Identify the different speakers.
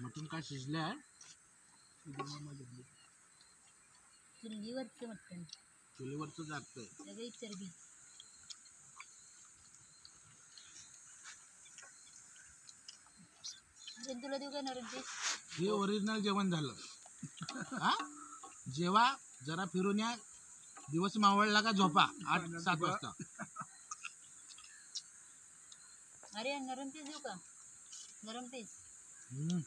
Speaker 1: मटण काय शिजलं आहे
Speaker 2: चुलीवरचं मटण.
Speaker 1: चुलीवरचं जागतंय
Speaker 2: सगळी चरबी. तुला देऊ का नरंजी
Speaker 1: हे ओरिजिनल जेवण झालं. हा? जेवा जरा फिरून या. दिवस मावळला का झोपा आठ सात वाजता.
Speaker 2: अरे नरम पीस देऊ का? नरम पीस
Speaker 1: हम्म.